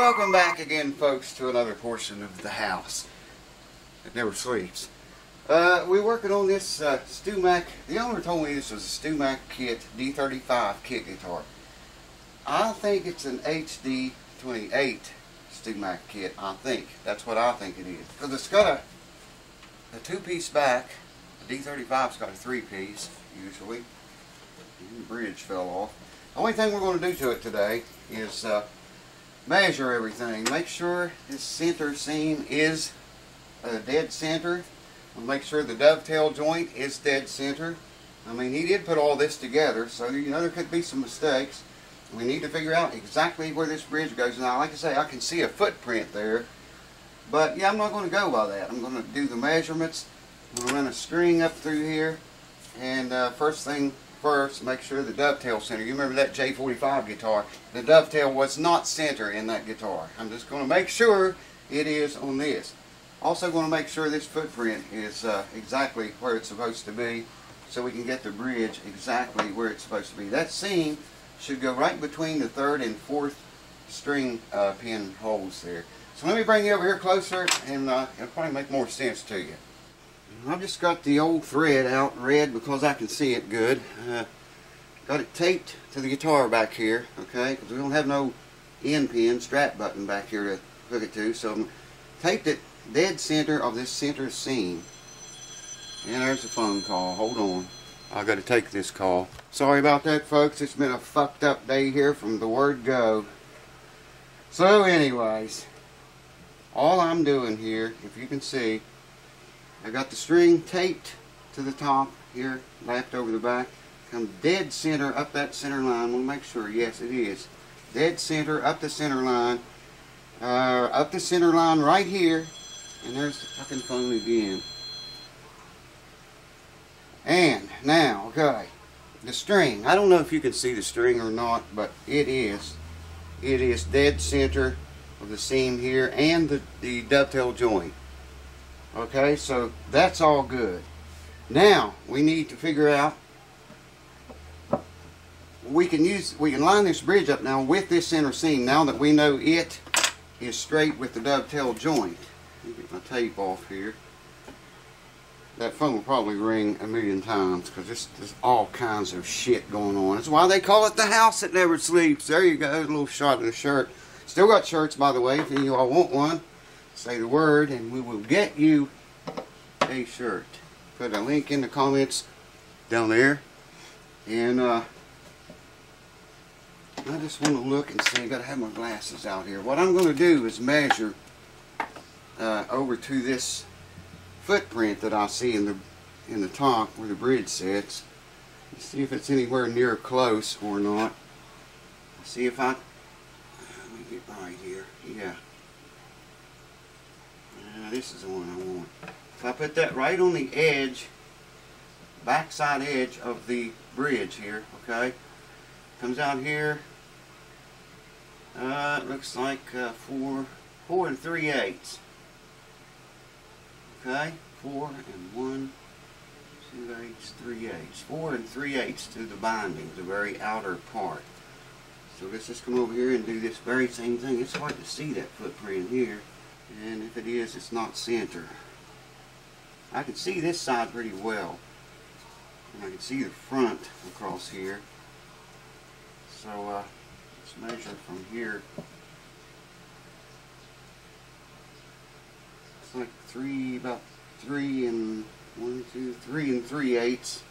Welcome back again, folks, to another portion of the house. It never sleeps. Uh, we're working on this uh, StewMac. The owner told me this was a StewMac kit D35 kit guitar. I think it's an HD28 StewMac kit. I think that's what I think it is because it's got a, a two-piece back. The D35's got a three-piece usually. The bridge fell off. The only thing we're going to do to it today is uh, measure everything. Make sure this center seam is a dead center. We'll make sure the dovetail joint is dead center. I mean, he did put all this together, so you know there could be some mistakes. We need to figure out exactly where this bridge goes. Now, like I say, I can see a footprint there, but yeah, I'm not going to go by that. I'm going to do the measurements. I'm going to run a string up through here, and uh, first thing first, make sure the dovetail center. You remember that J45 guitar? The dovetail was not center in that guitar. I'm just going to make sure it is on this. Also going to make sure this footprint is uh, exactly where it's supposed to be so we can get the bridge exactly where it's supposed to be. That seam should go right between the third and fourth string uh, pin holes there. So let me bring you over here closer and uh, it'll probably make more sense to you. I've just got the old thread out red because I can see it good. Uh, got it taped to the guitar back here, okay, because we don't have no end pin, strap button back here to hook it to. So I taped it dead center of this center seam. And there's a phone call. Hold on. I got to take this call. Sorry about that, folks. It's been a fucked up day here from the word go. So anyways, all I'm doing here, if you can see, I got the string taped to the top here, lapped over the back. Come dead center up that center line. We'll make sure. Yes, it is. Dead center up the center line. Uh, up the center line right here. And there's the fucking phone again. And now, okay, the string. I don't know if you can see the string or not, but it is. It is dead center of the seam here and the, the dovetail joint. Okay, so that's all good. Now, we need to figure out we can use we can line this bridge up now with this center seam now that we know it is straight with the dovetail joint. Get my tape off here. That phone will probably ring a million times because there's, all kinds of shit going on. That's why they call it the house that never sleeps. There you go, a little shot of the shirt. Still got shirts, by the way, if any of y'all want one. Say the word and we will get you a shirt. Put a link in the comments down there. And uh, I just want to look and see. i got to have my glasses out here. What I'm going to do is measure uh, over to this footprint that I see in the in the top where the bridge sits. See if it's anywhere near close or not. See if I let me get right here. Yeah. This is the one I want. If I put that right on the edge, backside edge of the bridge here, okay, comes out here. Uh, it looks like uh, four, four and three eighths. Okay, four and one, two eighths, three eighths. Four and three eighths to the binding, the very outer part. So let's just come over here and do this very same thing. It's hard to see that footprint here. And if it is, it's not center. I can see this side pretty well. And I can see the front across here. So uh, let's measure from here it's like three, about three and one, two, three and three eighths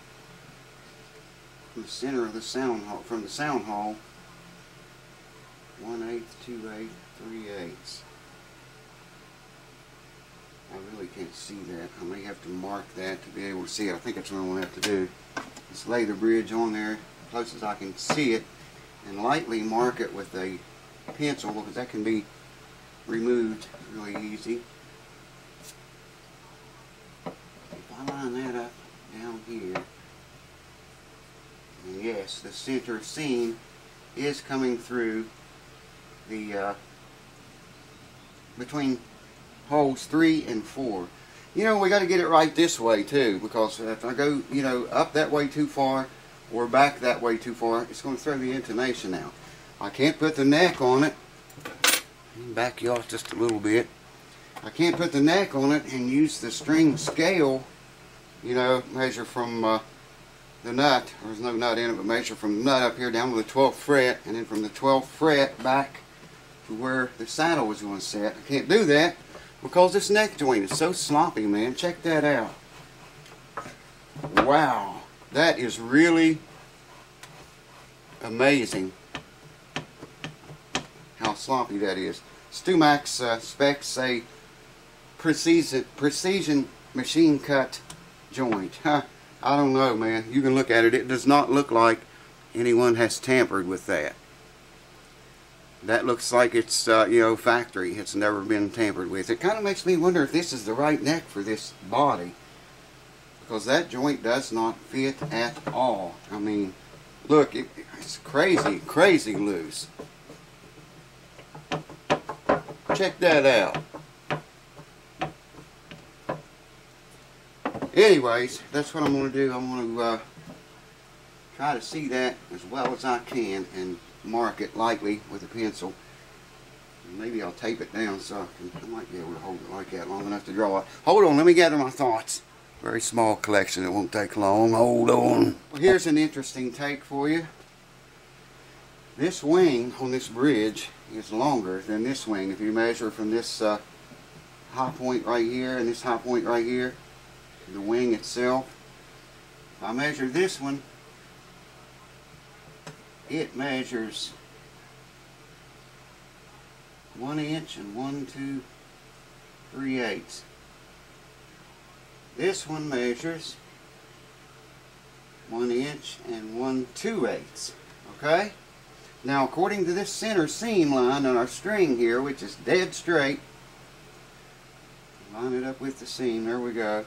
from the center of the sound hole, from the sound hole. One eighth, two eighths, three eighths. I really can't see that. I may have to mark that to be able to see it. I think that's what I'm going to have to do. Just lay the bridge on there as close as I can see it and lightly mark it with a pencil because that can be removed really easy. If I line that up down here, and yes, the center seam is coming through the uh, between holes three and four. You know, we got to get it right this way too, because if I go, you know, up that way too far or back that way too far, it's going to throw the intonation out. I can't put the neck on it back you off just a little bit. I can't put the neck on it and use the string scale, you know, measure from uh, the nut, there's no nut in it, but measure from the nut up here down to the 12th fret, and then from the 12th fret back to where the saddle was going to set. I can't do that because this neck joint is so sloppy, man. Check that out. Wow, that is really amazing how sloppy that is. StewMac's uh, specs say precision, precision machine cut joint. Huh, I don't know, man. You can look at it. It does not look like anyone has tampered with that. That looks like it's, uh, you know, factory. It's never been tampered with. It kind of makes me wonder if this is the right neck for this body. Because that joint does not fit at all. I mean, look, it, it's crazy, crazy loose. Check that out. Anyways, that's what I'm going to do. I'm going to uh, try to see that as well as I can and mark it lightly with a pencil. Maybe I'll tape it down so I, can, I might be able to hold it like that long enough to draw it. Hold on, let me gather my thoughts. Very small collection, it won't take long. Hold on. Well, here's an interesting take for you. This wing on this bridge is longer than this wing. If you measure from this uh, high point right here and this high point right here, the wing itself, if I measure this one, it measures one inch and one, two, three eighths. This one measures one inch and one, two eighths. Okay? Now, according to this center seam line on our string here, which is dead straight, line it up with the seam. There we go.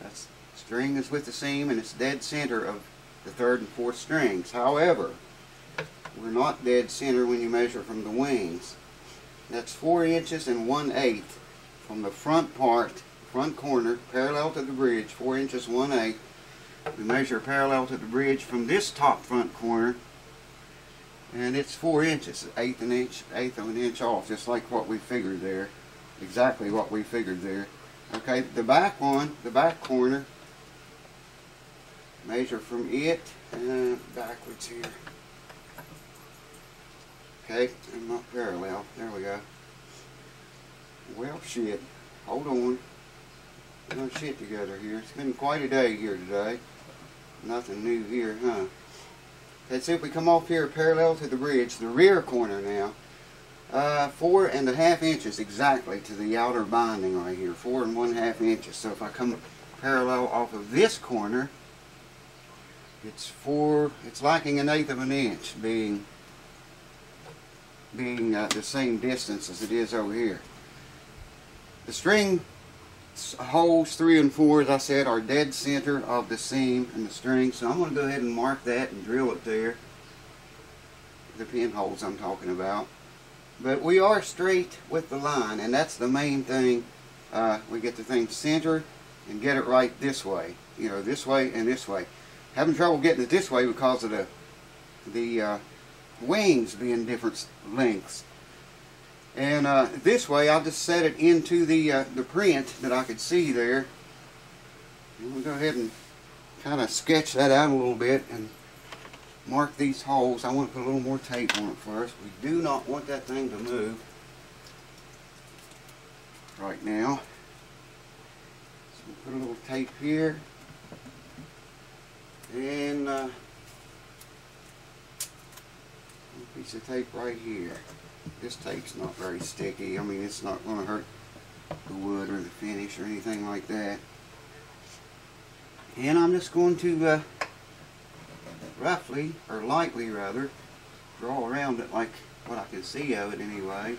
That's string is with the seam and it's dead center of the third and fourth strings. However, we're not dead center when you measure from the wings. That's four inches and one eighth from the front part, front corner, parallel to the bridge, four inches one eighth. We measure parallel to the bridge from this top front corner and it's four inches, eighth an inch, eighth of an inch off, just like what we figured there, exactly what we figured there. Okay, the back one, the back corner, measure from it and backwards here. Okay, I'm not parallel. There we go. Well, shit. Hold on. Gonna shit together here. It's been quite a day here today. Nothing new here, huh? Let's see if we come off here parallel to the bridge, the rear corner now. Uh, four and a half inches exactly to the outer binding right here. Four and one half inches. So if I come parallel off of this corner, it's four, it's lacking an eighth of an inch being being uh, the same distance as it is over here. The string holes three and four, as I said, are dead center of the seam and the string. So I'm going to go ahead and mark that and drill it there. The pinholes I'm talking about. But we are straight with the line, and that's the main thing. Uh, we get the thing centered and get it right this way. You know, this way and this way. Having trouble getting it this way because of the the uh, wings being different lengths. And uh, this way, I'll just set it into the, uh, the print that I could see there. And we'll go ahead and kind of sketch that out a little bit and mark these holes. I want to put a little more tape on it first. We do not want that thing to move right now. So we'll put a little tape here. And uh, a piece of tape right here. This tape's not very sticky. I mean, it's not going to hurt the wood or the finish or anything like that. And I'm just going to uh, roughly, or lightly rather, draw around it like what I can see of it anyways.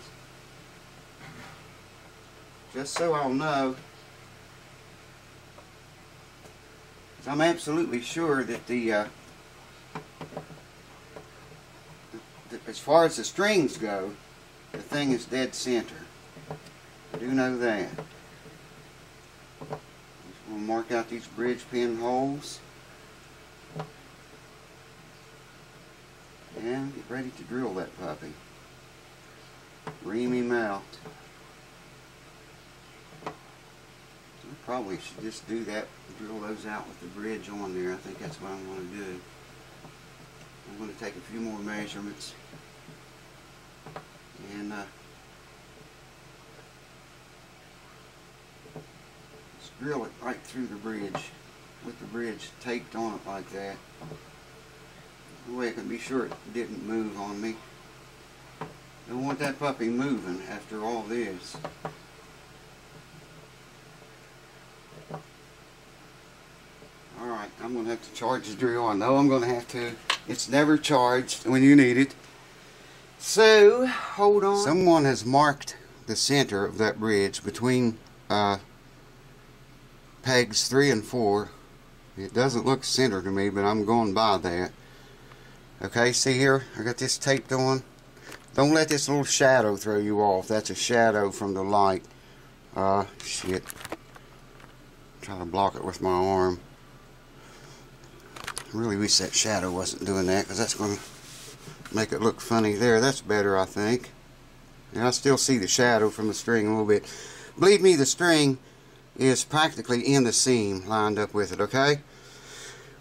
Just so I'll know. I'm absolutely sure that the uh, as far as the strings go, the thing is dead center. I do know that. We'll mark out these bridge pin holes. And get ready to drill that puppy. ream him out. I probably should just do that, drill those out with the bridge on there. I think that's what I'm going to do. I'm going to take a few more measurements and uh, just drill it right through the bridge with the bridge taped on it like that. That way I can be sure it didn't move on me. Don't want that puppy moving after all this. Alright, I'm going to have to charge the drill. I know I'm going to have to. It's never charged when you need it. So, hold on. Someone has marked the center of that bridge between uh, pegs 3 and 4. It doesn't look center to me, but I'm going by that. Okay, see here? I got this taped on. Don't let this little shadow throw you off. That's a shadow from the light. Uh, shit. Try to block it with my arm. Really wish that shadow wasn't doing that because that's going to make it look funny there. That's better, I think. And I still see the shadow from the string a little bit. Believe me, the string is practically in the seam lined up with it, okay?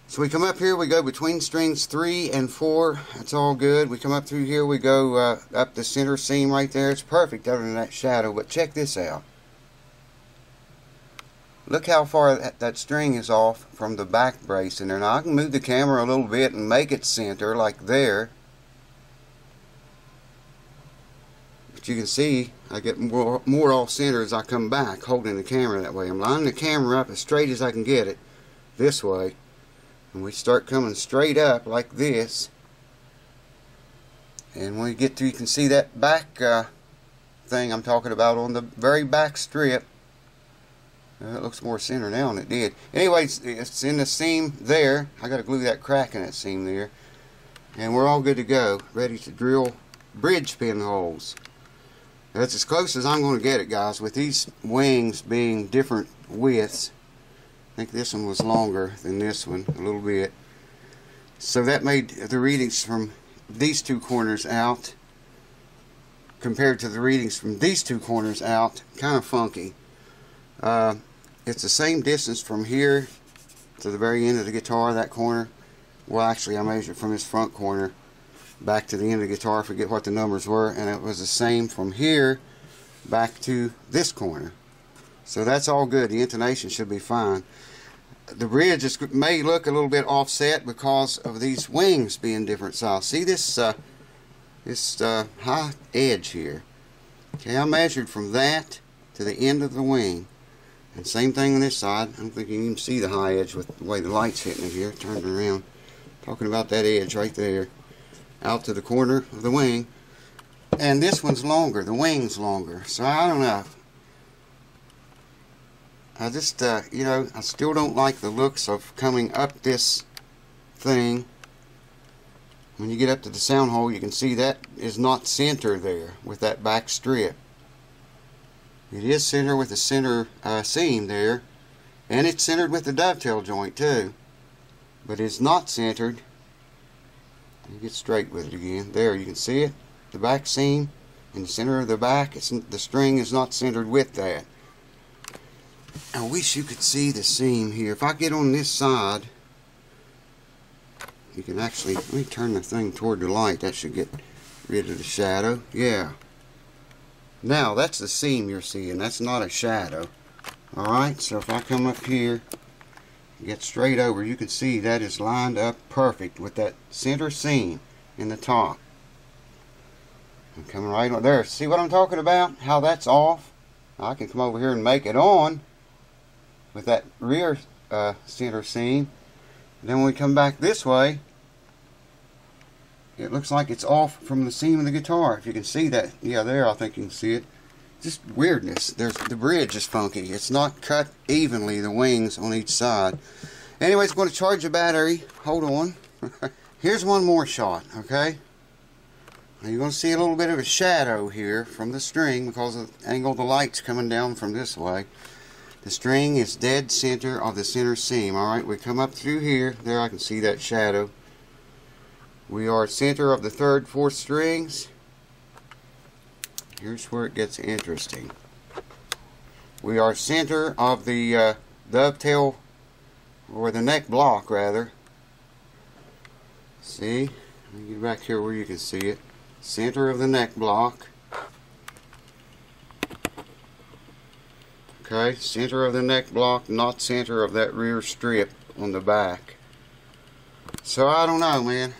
So we come up here, we go between strings 3 and 4. That's all good. We come up through here, we go uh, up the center seam right there. It's perfect other than that shadow. But check this out. Look how far that, that string is off from the back brace in there. Now I can move the camera a little bit and make it center like there. But you can see I get more, more off center as I come back holding the camera that way. I'm lining the camera up as straight as I can get it this way and we start coming straight up like this and when we get to you can see that back uh, thing I'm talking about on the very back strip uh, it looks more center now than it did. Anyway it's, it's in the seam there. I got to glue that crack in that seam there. And we're all good to go. Ready to drill bridge pin holes that's as close as I'm going to get it guys with these wings being different widths. I think this one was longer than this one a little bit. So that made the readings from these two corners out compared to the readings from these two corners out kind of funky. Uh, it's the same distance from here to the very end of the guitar, that corner. Well, actually, I measured from this front corner back to the end of the guitar, forget what the numbers were, and it was the same from here back to this corner. So that's all good. The intonation should be fine the bridge is, may look a little bit offset because of these wings being different size. See this uh, this uh, high edge here. Okay, I measured from that to the end of the wing. And same thing on this side. I don't think you can even see the high edge with the way the light's hitting it here. Turning around. Talking about that edge right there. Out to the corner of the wing. And this one's longer. The wing's longer. So I don't know. I just, uh, you know, I still don't like the looks of coming up this thing. When you get up to the sound hole, you can see that is not center there with that back strip. It is centered with the center uh, seam there, and it's centered with the dovetail joint too. But it's not centered. You get straight with it again. There, you can see it. The back seam in the center of the back, it's, the string is not centered with that. I wish you could see the seam here. If I get on this side, you can actually, let me turn the thing toward the light. That should get rid of the shadow. Yeah. Now, that's the seam you're seeing. That's not a shadow. Alright, so if I come up here, get straight over, you can see that is lined up perfect with that center seam in the top. I'm coming right on there. See what I'm talking about? How that's off? I can come over here and make it on with that rear uh, center seam. then when we come back this way, it looks like it's off from the seam of the guitar. If you can see that, yeah, there I think you can see it. Just weirdness. There's the bridge is funky. It's not cut evenly, the wings on each side. Anyway, it's going to charge the battery. Hold on. Here's one more shot, okay? Now you're going to see a little bit of a shadow here from the string because of the angle the light's coming down from this way. The string is dead center of the center seam. Alright, we come up through here. There I can see that shadow. We are center of the third, fourth strings. here's where it gets interesting. We are center of the uh, dovetail, or the neck block rather. See? Let me get back here where you can see it. Center of the neck block. Okay, center of the neck block, not center of that rear strip on the back. So I don't know, man.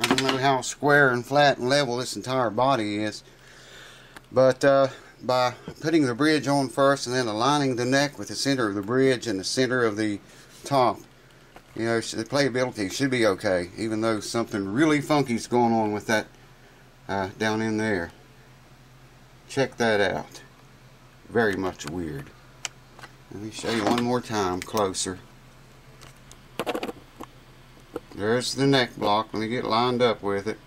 I don't know how square and flat and level this entire body is. But uh, by putting the bridge on first and then aligning the neck with the center of the bridge and the center of the top, you know, the playability should be okay, even though something really funky is going on with that uh, down in there. Check that out. Very much weird. Let me show you one more time closer. There's the neck block. Let me get lined up with it.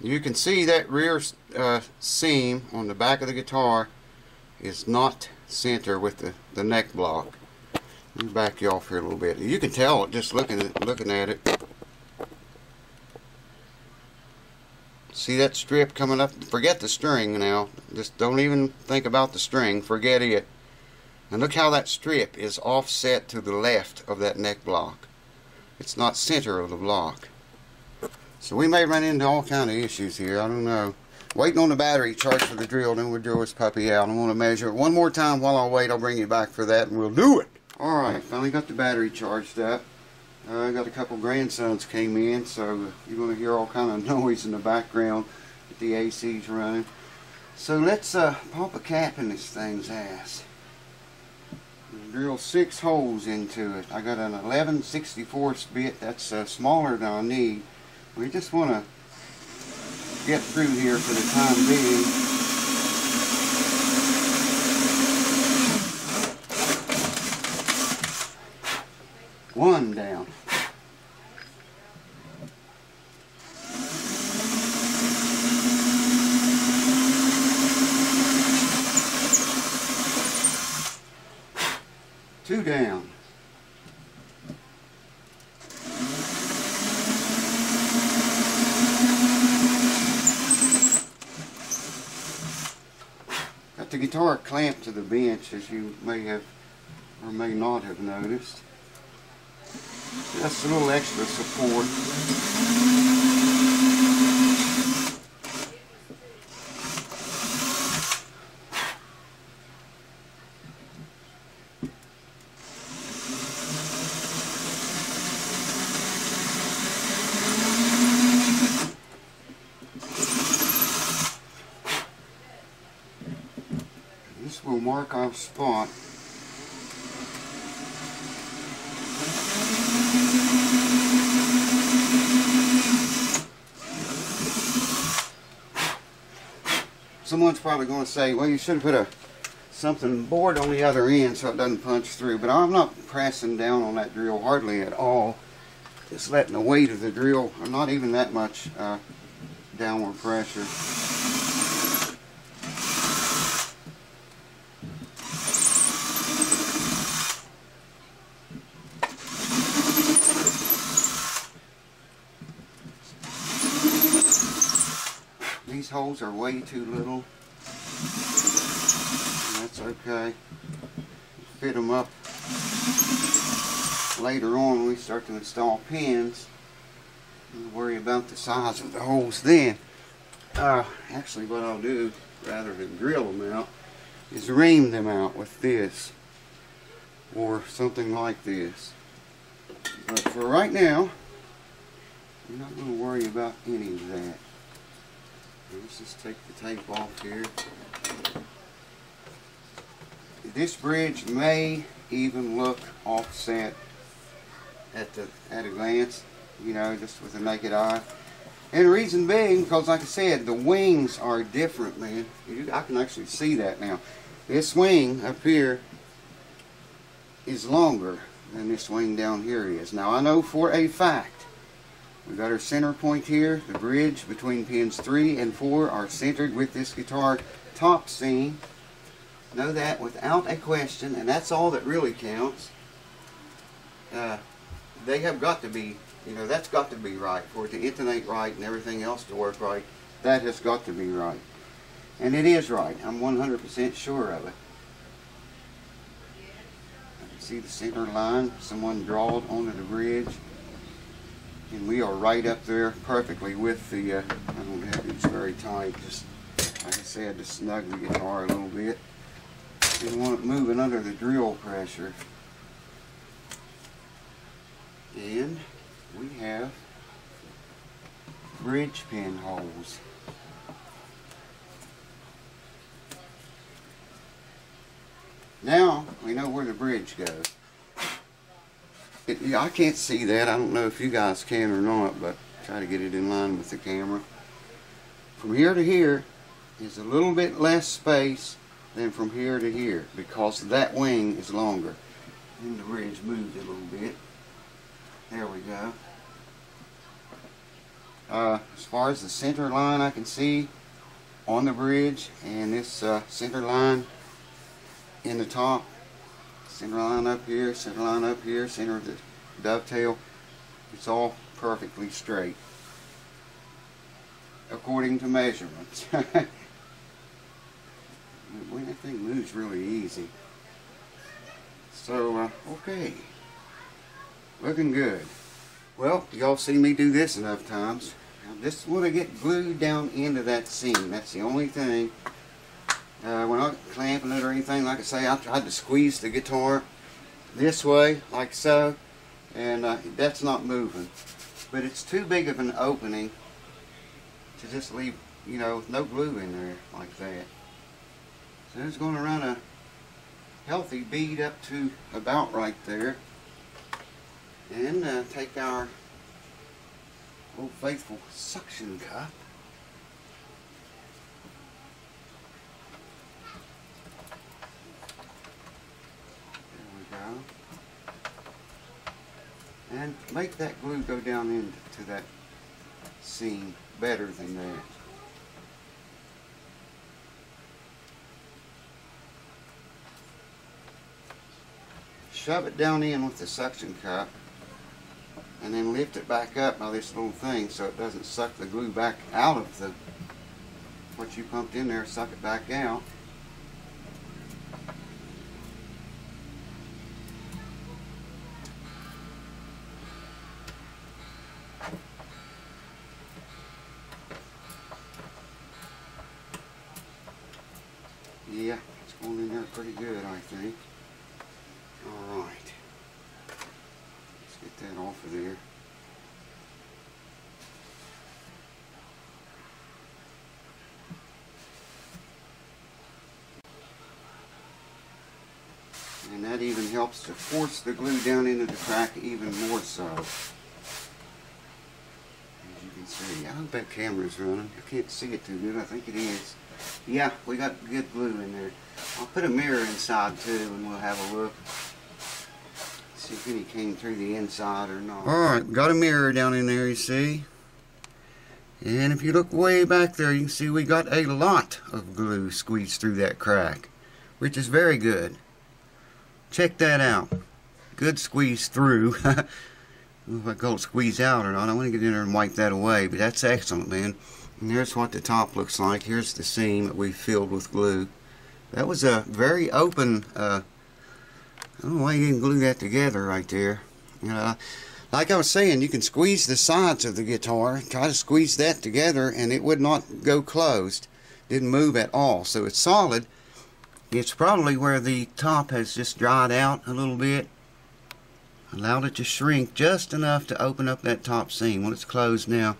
You can see that rear uh, seam on the back of the guitar is not center with the, the neck block. Let me back you off here a little bit. You can tell just looking at, looking at it. See that strip coming up? Forget the string now. Just don't even think about the string. Forget it. And look how that strip is offset to the left of that neck block. It's not center of the block. So we may run into all kind of issues here. I don't know. Waiting on the battery charge for the drill, then we'll drill this puppy out. I'm going to measure it one more time while I wait. I'll bring you back for that and we'll do it. Alright, finally got the battery charged up. Uh, I got a couple grandsons came in, so you're going to hear all kind of noise in the background with the AC's running. So let's uh, pop a cap in this thing's ass. Drill six holes into it. I got an 11 64 bit. That's uh, smaller than I need. We just want to get through here for the time being. One down. Two down. Got the guitar clamped bench as you may have or may not have noticed. Just a little extra support. This will mark our spot Someone's probably going to say, well, you should have put a something board on the other end so it doesn't punch through. But I'm not pressing down on that drill hardly at all. Just letting the weight of the drill, not even that much uh, downward pressure. These holes are way too little. That's okay. Fit them up later on when we start to install pins. We'll worry about the size of the holes then. Uh, actually what I'll do, rather than drill them out, is ream them out with this. Or something like this. But for right now, I'm not going to worry about any of that. Let's just take the tape off here. This bridge may even look offset at the at a glance, you know, just with the naked eye. And the reason being, because like I said, the wings are different, man. You, I can actually see that now. This wing up here is longer than this wing down here is. Now I know for a fact we got our center point here. The bridge between pins 3 and 4 are centered with this guitar top seam. Know that without a question, and that's all that really counts. Uh, they have got to be, you know, that's got to be right for it to intonate right and everything else to work right. that has got to be right. And it is right. I'm 100% sure of it. I can see the center line. Someone drawed onto the bridge. And we are right up there perfectly with the, uh, I don't have these very tight, just like I said, to snug the guitar a little bit. Didn't want it moving under the drill pressure. And we have bridge pin holes. Now we know where the bridge goes. It, I can't see that. I don't know if you guys can or not, but try to get it in line with the camera. From here to here is a little bit less space than from here to here because that wing is longer. And the bridge moved a little bit. There we go. Uh, as far as the center line I can see on the bridge and this uh, center line in the top center line up here center line up here center of the dovetail it's all perfectly straight according to measurements when that thing moves really easy so uh, okay looking good well, y'all see me do this enough times. Now, this want to get glued down into that seam. That's the only thing. Uh, we're not clamping it or anything. Like I say, I tried to squeeze the guitar this way, like so, and uh, that's not moving. But it's too big of an opening to just leave, you know, no glue in there like that. So it's going to run a healthy bead up to about right there and uh, take our old faithful suction cup go and make that glue go down into that seam better than that shove it down in with the suction cup and then lift it back up by this little thing so it doesn't suck the glue back out of the what you pumped in there, suck it back out. Yeah, it's going in there pretty good, I think. Alright get that off of there. And that even helps to force the glue down into the crack even more so. As you can see. I hope that camera's running. I can't see it too good. I think it is. Yeah, we got good glue in there. I'll put a mirror inside too and we'll have a look. See if any came through the inside or not. Alright, got a mirror down in there, you see. And if you look way back there, you can see we got a lot of glue squeezed through that crack, which is very good. Check that out. Good squeeze through. if I call it squeeze out or not. I want to get in there and wipe that away, but that's excellent, man. And there's what the top looks like. Here's the seam that we filled with glue. That was a very open uh, I don't know why you didn't glue that together right there. Know, like I was saying, you can squeeze the sides of the guitar, try to squeeze that together, and it would not go closed. Didn't move at all. So it's solid. It's probably where the top has just dried out a little bit. Allowed it to shrink just enough to open up that top seam. When it's closed now,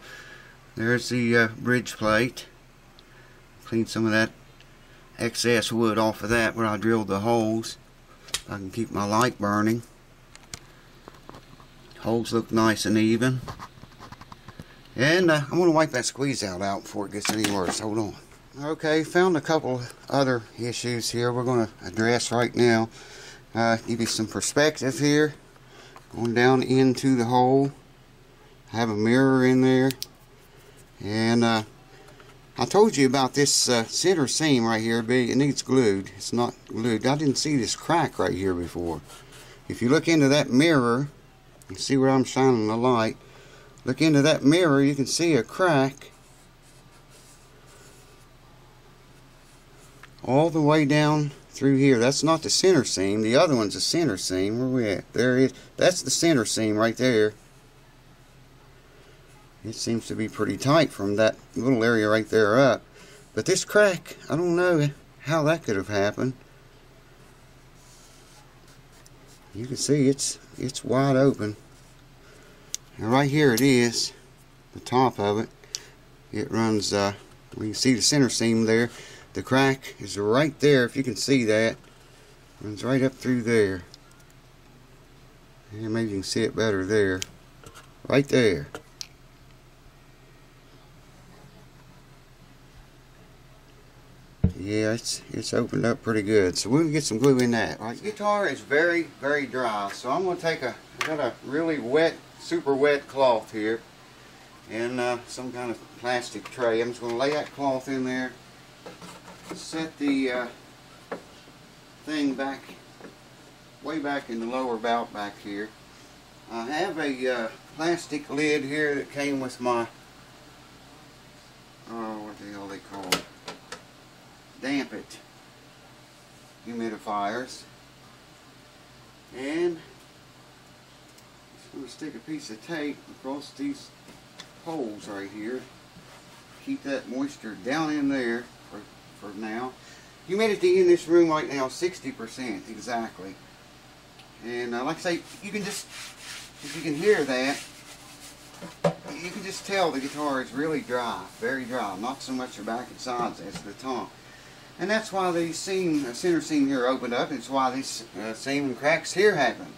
there's the uh, bridge plate. Clean some of that excess wood off of that where I drilled the holes. I can keep my light burning. Holes look nice and even. And uh, I'm going to wipe that squeeze out out before it gets any worse. Hold on. Okay, found a couple other issues here we're going to address right now. Uh, give you some perspective here. Going down into the hole. Have a mirror in there. And uh, I told you about this uh, center seam right here. It needs glued. It's not glued. I didn't see this crack right here before. If you look into that mirror, you see where I'm shining the light. Look into that mirror, you can see a crack all the way down through here. That's not the center seam. The other one's the center seam. Where we at? There it is. That's the center seam right there. It seems to be pretty tight from that little area right there up. But this crack, I don't know how that could have happened. You can see it's it's wide open. And right here it is, the top of it. It runs, uh, we can see the center seam there. The crack is right there, if you can see that. Runs right up through there. And maybe you can see it better there. Right there. Yeah, it's it's opened up pretty good. So we'll get some glue in that. All right, guitar is very, very dry. So I'm going to take a, I got a really wet, super wet cloth here. And uh, some kind of plastic tray. I'm just going to lay that cloth in there. Set the uh, thing back, way back in the lower bout back here. I have a uh, plastic lid here that came with my, oh, what the hell they call it? Dampit humidifiers and just going to stick a piece of tape across these holes right here keep that moisture down in there for, now humidity in this room right now 60% exactly and uh, like I say you can just if you can hear that you can just tell the guitar is really dry very dry not so much the back and sides as the top and that's why the seam, uh, center seam here opened up. It's why these uh, seam cracks here happen.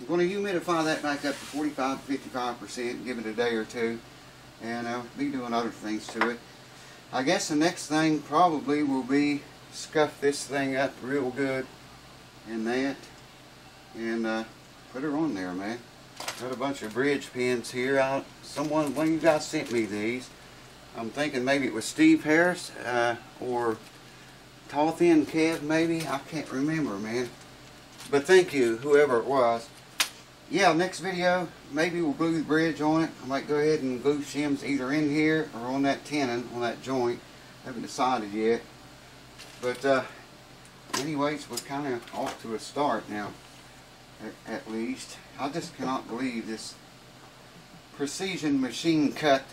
I'm going to humidify that back up to 45 to 55%, give it a day or two, and I'll be doing other things to it. I guess the next thing probably will be scuff this thing up real good and that, and uh, put her on there, man. Got a bunch of bridge pins here. out someone, one of you guys sent me these. I'm thinking maybe it was Steve Harris uh, or Tall Thin Kev maybe. I can't remember, man. But thank you, whoever it was. Yeah, next video, maybe we'll glue the bridge on it. I might go ahead and glue shims either in here or on that tenon, on that joint. haven't decided yet. But uh, anyways, we're kind of off to a start now, at, at least. I just cannot believe this precision machine cut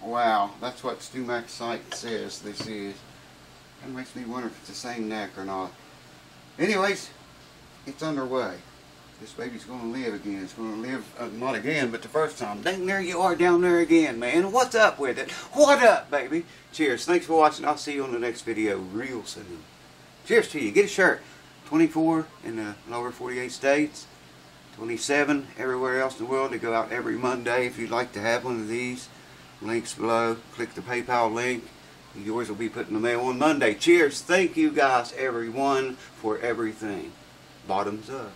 Wow, that's what StewMac site says this is. That makes me wonder if it's the same neck or not. Anyways, it's underway. This baby's going to live again. It's going to live, uh, not again, but the first time. Dang, there you are down there again, man. What's up with it? What up, baby? Cheers. Thanks for watching. I'll see you on the next video real soon. Cheers to you. Get a shirt. 24 in the lower 48 states. 27 everywhere else in the world. They go out every Monday if you'd like to have one of these links below. Click the PayPal link. Yours will be put in the mail on Monday. Cheers. Thank you guys, everyone, for everything. Bottoms up.